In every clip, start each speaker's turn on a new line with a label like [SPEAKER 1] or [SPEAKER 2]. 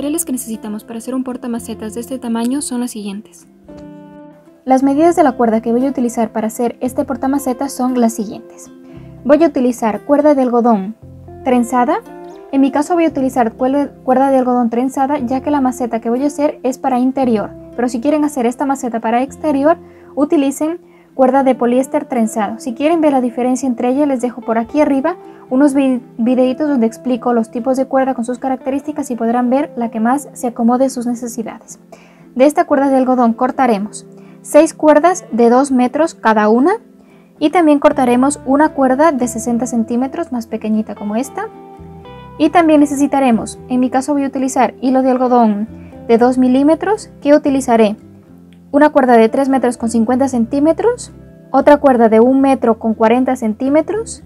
[SPEAKER 1] Materiales que necesitamos para hacer un portamacetas de este tamaño son los siguientes.
[SPEAKER 2] Las medidas de la cuerda que voy a utilizar para hacer este portamacetas son las siguientes. Voy a utilizar cuerda de algodón trenzada. En mi caso voy a utilizar cuerda de algodón trenzada ya que la maceta que voy a hacer es para interior. Pero si quieren hacer esta maceta para exterior, utilicen cuerda de poliéster trenzado. Si quieren ver la diferencia entre ellas, les dejo por aquí arriba unos videitos donde explico los tipos de cuerda con sus características y podrán ver la que más se acomode sus necesidades. De esta cuerda de algodón cortaremos 6 cuerdas de 2 metros cada una y también cortaremos una cuerda de 60 centímetros más pequeñita como esta y también necesitaremos, en mi caso voy a utilizar hilo de algodón de 2 milímetros que utilizaré una cuerda de 3 metros con 50 centímetros, otra cuerda de 1 metro con 40 centímetros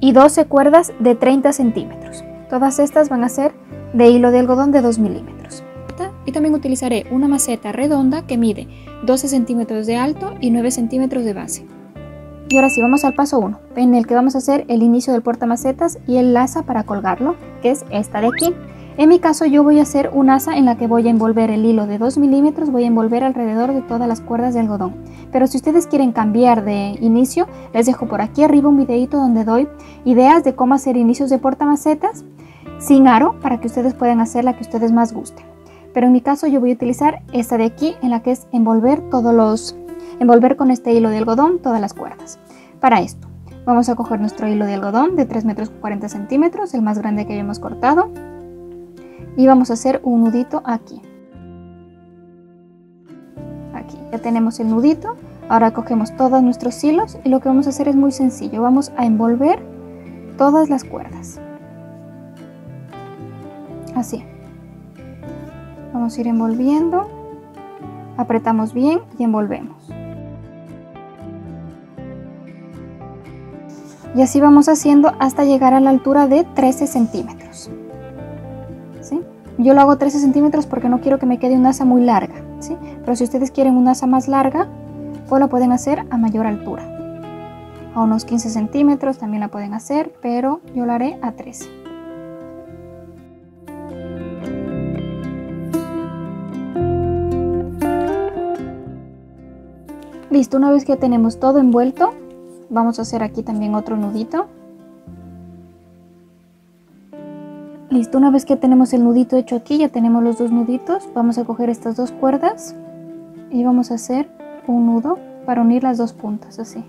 [SPEAKER 2] y 12 cuerdas de 30 centímetros. Todas estas van a ser de hilo de algodón de 2 milímetros.
[SPEAKER 1] Y también utilizaré una maceta redonda que mide 12 centímetros de alto y 9 centímetros de base.
[SPEAKER 2] Y ahora sí, vamos al paso 1, en el que vamos a hacer el inicio del portamacetas y el laza para colgarlo, que es esta de aquí. En mi caso yo voy a hacer un asa en la que voy a envolver el hilo de 2 milímetros, voy a envolver alrededor de todas las cuerdas de algodón. Pero si ustedes quieren cambiar de inicio, les dejo por aquí arriba un videito donde doy ideas de cómo hacer inicios de portamacetas sin aro para que ustedes puedan hacer la que ustedes más gusten. Pero en mi caso yo voy a utilizar esta de aquí en la que es envolver todos los envolver con este hilo de algodón todas las cuerdas. Para esto vamos a coger nuestro hilo de algodón de 3 metros 40 centímetros, el más grande que hayamos cortado y vamos a hacer un nudito aquí. Aquí ya tenemos el nudito ahora cogemos todos nuestros hilos y lo que vamos a hacer es muy sencillo vamos a envolver todas las cuerdas. Así. Vamos a ir envolviendo apretamos bien y envolvemos. Y así vamos haciendo hasta llegar a la altura de 13 centímetros yo lo hago 13 centímetros porque no quiero que me quede una asa muy larga, ¿sí? Pero si ustedes quieren una asa más larga, pues lo pueden hacer a mayor altura. A unos 15 centímetros también la pueden hacer, pero yo la haré a 13. Listo, una vez que tenemos todo envuelto, vamos a hacer aquí también otro nudito. Listo, una vez que tenemos el nudito hecho aquí, ya tenemos los dos nuditos, vamos a coger estas dos cuerdas y vamos a hacer un nudo para unir las dos puntas, así.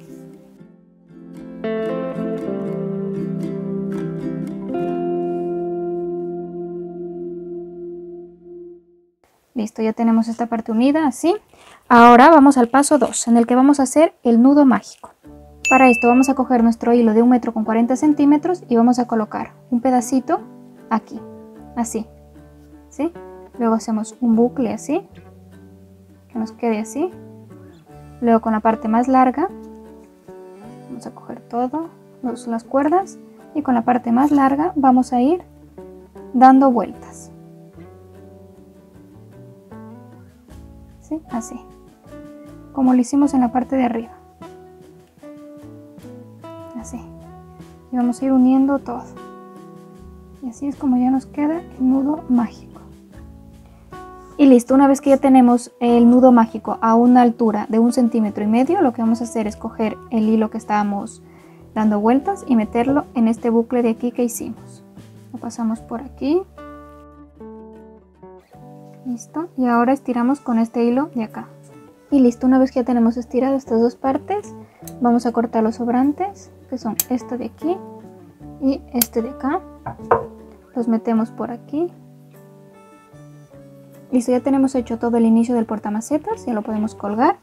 [SPEAKER 2] Listo, ya tenemos esta parte unida así. Ahora vamos al paso 2, en el que vamos a hacer el nudo mágico. Para esto vamos a coger nuestro hilo de 1 metro con 40 centímetros y vamos a colocar un pedacito aquí, así, ¿sí? Luego hacemos un bucle así, que nos quede así. Luego con la parte más larga, vamos a coger todo, las cuerdas, y con la parte más larga vamos a ir dando vueltas. ¿Sí? Así, como lo hicimos en la parte de arriba. Así. Y vamos a ir uniendo todo. Y así es como ya nos queda el nudo mágico. Y listo, una vez que ya tenemos el nudo mágico a una altura de un centímetro y medio, lo que vamos a hacer es coger el hilo que estábamos dando vueltas y meterlo en este bucle de aquí que hicimos. Lo pasamos por aquí. Listo. Y ahora estiramos con este hilo de acá. Y listo, una vez que ya tenemos estirado estas dos partes, vamos a cortar los sobrantes, que son este de aquí y este de acá los metemos por aquí. Listo ya tenemos hecho todo el inicio del portamacetas ya lo podemos colgar.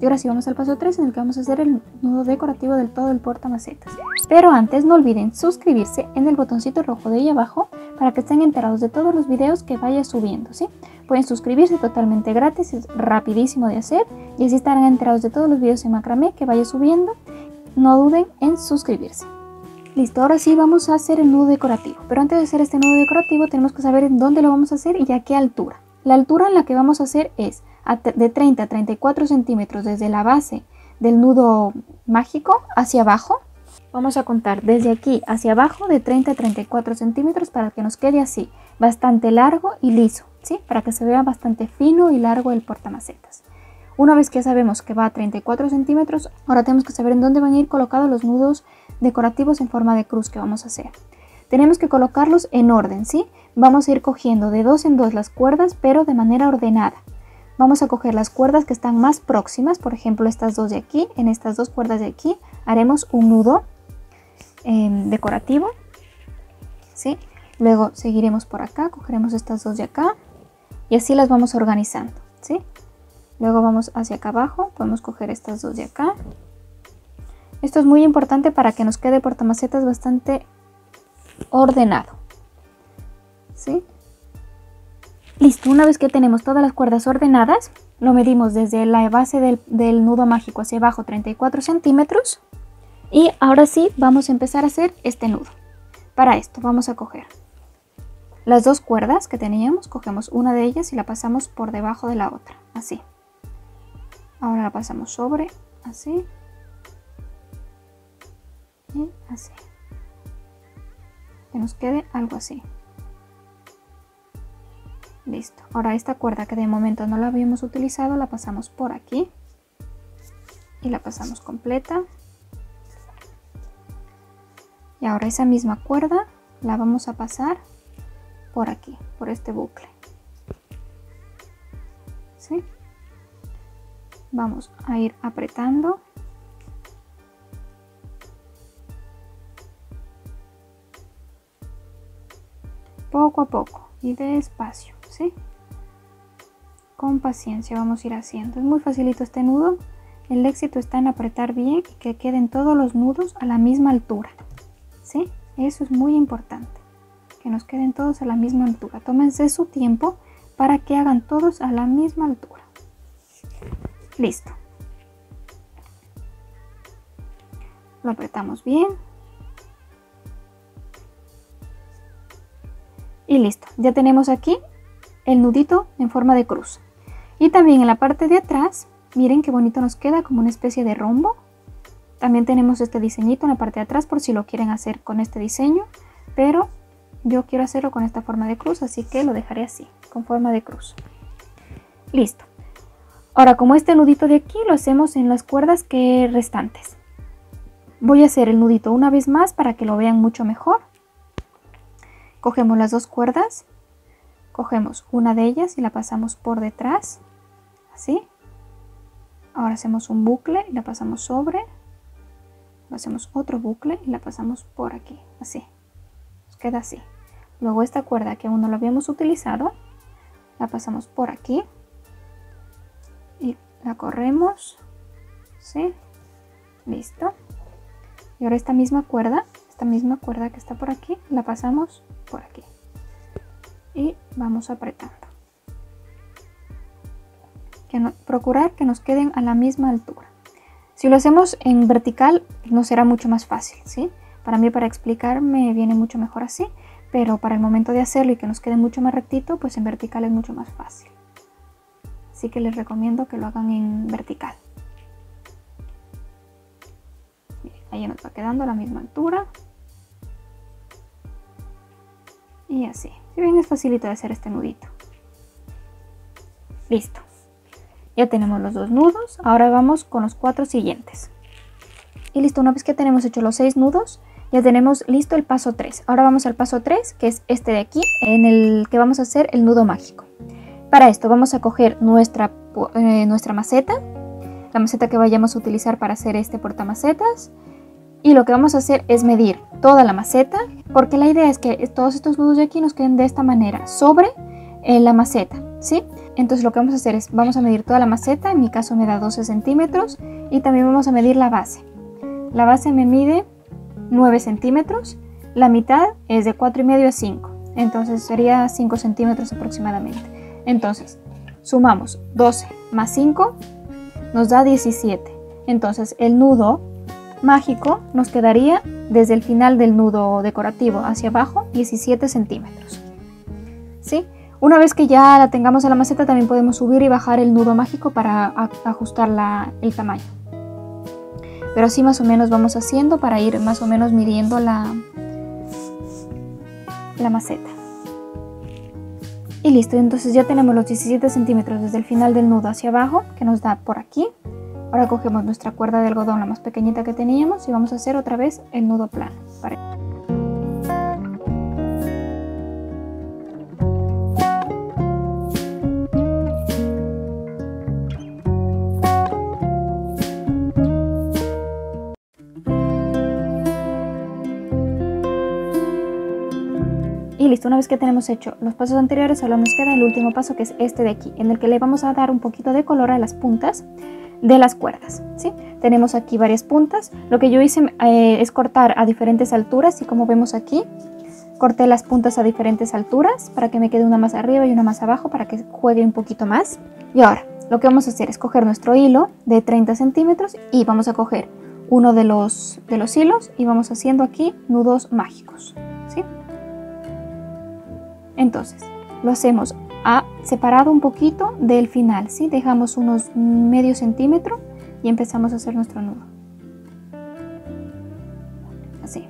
[SPEAKER 2] Y ahora sí vamos al paso 3 en el que vamos a hacer el nudo decorativo del todo el portamacetas. Pero antes no olviden suscribirse en el botoncito rojo de ahí abajo para que estén enterados de todos los videos que vaya subiendo ¿sí? pueden suscribirse totalmente gratis es rapidísimo de hacer. Y así estarán enterados de todos los videos en macramé que vaya subiendo. No duden en suscribirse Listo, ahora sí vamos a hacer el nudo decorativo. Pero antes de hacer este nudo decorativo tenemos que saber en dónde lo vamos a hacer y a qué altura. La altura en la que vamos a hacer es de 30 a 34 centímetros desde la base del nudo mágico hacia abajo. Vamos a contar desde aquí hacia abajo de 30 a 34 centímetros para que nos quede así. bastante largo y liso, ¿sí? Para que se vea bastante fino y largo el portamacetas. Una vez que sabemos que va a 34 centímetros, ahora tenemos que saber en dónde van a ir colocados los nudos decorativos en forma de cruz que vamos a hacer. Tenemos que colocarlos en orden, ¿sí? Vamos a ir cogiendo de dos en dos las cuerdas, pero de manera ordenada. Vamos a coger las cuerdas que están más próximas, por ejemplo estas dos de aquí, en estas dos cuerdas de aquí haremos un nudo em, decorativo, ¿sí? Luego seguiremos por acá, cogeremos estas dos de acá y así las vamos organizando, ¿sí? Luego vamos hacia acá abajo, podemos coger estas dos de acá. Esto es muy importante para que nos quede portamacetas bastante ordenado. ¿Sí? Listo, una vez que tenemos todas las cuerdas ordenadas, lo medimos desde la base del, nudo mágico hacia abajo 34 centímetros. Y ahora sí, vamos a empezar a hacer este nudo. Para esto vamos a coger las dos cuerdas que teníamos, cogemos una de ellas y la pasamos por debajo de la otra, así. Ahora la pasamos sobre, así. Y así que nos quede algo así. Listo. Ahora esta cuerda que de momento no la habíamos utilizado la pasamos por aquí y la pasamos completa. Y ahora esa misma cuerda la vamos a pasar por aquí, por este bucle. ¿Sí? Vamos a ir apretando poco a poco y despacio, ¿sí? Con paciencia vamos a ir haciendo. Es muy facilito este nudo. El éxito está en apretar bien y que queden todos los nudos a la misma altura, ¿sí? Eso es muy importante, que nos queden todos a la misma altura. Tómense su tiempo para que hagan todos a la misma altura. Listo. Lo apretamos bien. y listo. Ya tenemos aquí el nudito en forma de cruz. Y también en la parte de atrás, miren qué bonito nos queda como una especie de rombo. También tenemos este diseñito en la parte de atrás por si lo quieren hacer con este diseño, pero yo quiero hacerlo con esta forma de cruz, así que lo dejaré así, con forma de cruz. Listo. Ahora, como este nudito de aquí, lo hacemos en las cuerdas que restantes. Voy a hacer el nudito una vez más para que lo vean mucho mejor. Cogemos las dos cuerdas, cogemos una de ellas y la pasamos por detrás, así. Ahora hacemos un bucle y la pasamos sobre. Hacemos otro bucle y la pasamos por aquí, así. Nos queda así. Luego esta cuerda que aún no la habíamos utilizado, la pasamos por aquí. La corremos. ¿Sí? Listo. Y ahora esta misma cuerda, esta misma cuerda que está por aquí, la pasamos por aquí y vamos apretando que procurar que nos queden a la misma altura si lo hacemos en vertical nos será mucho más fácil ¿sí? para mí para explicar me viene mucho mejor así pero para el momento de hacerlo y que nos quede mucho más rectito pues en vertical es mucho más fácil así que les recomiendo que lo hagan en vertical ahí nos va quedando la misma altura y así. Si ven es facilito de hacer este nudito. Listo. Ya tenemos los dos nudos. Ahora vamos con los cuatro siguientes. Y listo, una vez que tenemos hecho los seis nudos, ya tenemos listo el paso 3. Ahora vamos al paso 3, que es este de aquí, en el que vamos a hacer el nudo mágico. Para esto vamos a coger nuestra, eh, nuestra maceta, la maceta que vayamos a utilizar para hacer este portamacetas, y lo que vamos a hacer es medir toda la maceta, porque la idea es que todos estos nudos de aquí nos queden de esta manera, sobre eh, la maceta, ¿sí? Entonces lo que vamos a hacer es, vamos a medir toda la maceta, en mi caso me da 12 centímetros, y también vamos a medir la base. La base me mide 9 centímetros, la mitad es de 4 y medio a 5, entonces sería 5 centímetros aproximadamente. Entonces, sumamos 12 más 5, nos da 17. Entonces el nudo mágico nos quedaría desde el final del nudo decorativo hacia abajo 17 centímetros. ¿Sí? Una vez que ya la tengamos a la maceta también podemos subir y bajar el nudo mágico para ajustar el tamaño. Pero así más o menos vamos haciendo para ir más o menos midiendo la, la maceta. Listo, entonces ya tenemos los 17 centímetros desde el final del nudo hacia abajo, que nos da por aquí. Ahora cogemos nuestra cuerda de algodón, la más pequeñita que teníamos, y vamos a hacer otra vez el nudo plano. Listo, una vez que tenemos hecho los pasos anteriores, solo nos queda el último paso que es este de aquí, en el que le vamos a dar un poquito de color a las puntas de las cuerdas. ¿sí? Tenemos aquí varias puntas. Lo que yo hice eh, es cortar a diferentes alturas y como vemos aquí, corté las puntas a diferentes alturas para que me quede una más arriba y una más abajo para que juegue un poquito más. Y ahora, lo que vamos a hacer es coger nuestro hilo de 30 centímetros y vamos a coger uno de los, de los hilos y vamos haciendo aquí nudos mágicos. ¿sí? Entonces, lo hacemos separado un poquito del final, ¿sí? Dejamos unos medio centímetro y empezamos a hacer nuestro nudo. Así.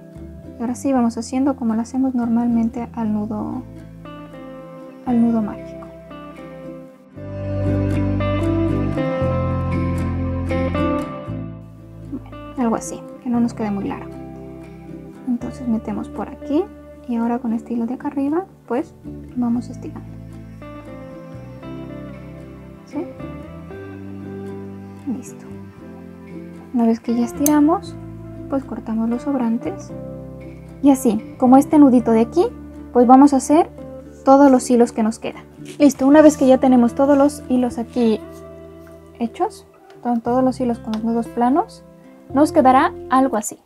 [SPEAKER 2] Y ahora sí vamos haciendo como lo hacemos normalmente al nudo al nudo mágico. algo así, que no nos quede muy largo. Entonces metemos por aquí y ahora con este hilo de acá arriba pues vamos estirando ¿Sí? listo. Una vez que ya estiramos pues cortamos los sobrantes. Y así como este nudito de aquí pues vamos a hacer todos los hilos que nos quedan. Listo una vez que ya tenemos todos los hilos aquí hechos todos los hilos con los nudos planos nos quedará algo así